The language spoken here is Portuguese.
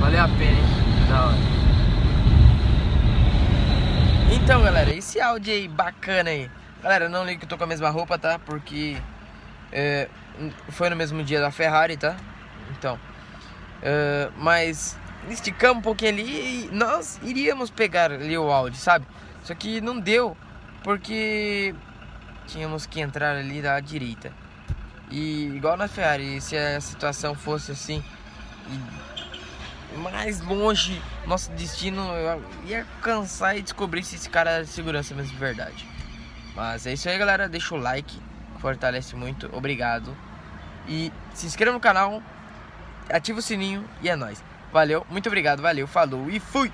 Valeu a pena, hein? Da hora. Então, galera, esse áudio aí bacana aí. Galera, não liga que eu tô com a mesma roupa, tá? Porque é, foi no mesmo dia da Ferrari, tá? Então, é, mas esticamos um pouquinho ali e nós iríamos pegar ali o áudio, sabe? Só que não deu porque tínhamos que entrar ali da direita. E igual na Ferrari, se a situação fosse assim, mais longe, nosso destino ia cansar e descobrir se esse cara de segurança mesmo de verdade. Mas é isso aí, galera. Deixa o like, fortalece muito. Obrigado. E se inscreva no canal, ativa o sininho e é nóis. Valeu, muito obrigado, valeu, falou e fui!